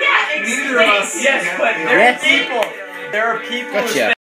Yeah, Neither of us. Yes, but there Yes. are people. There are people Gotcha.